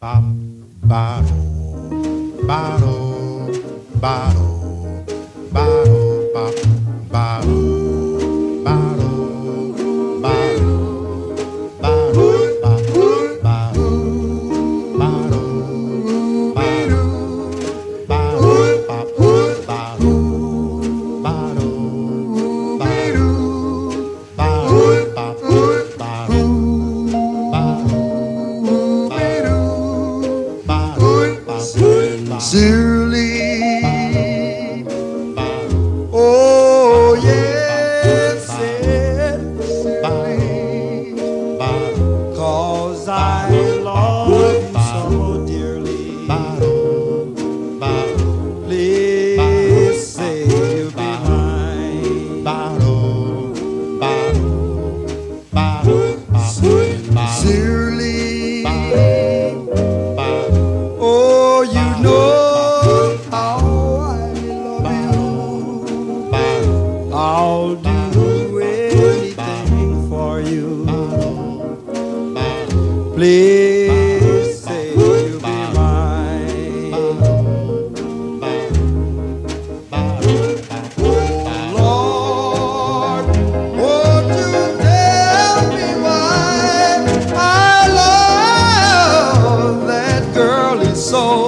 Ba ba ba ba ba. zero. will do anything for you. Please say you'll be mine. Lord, won't you tell me why I love that girl so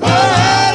Hooray!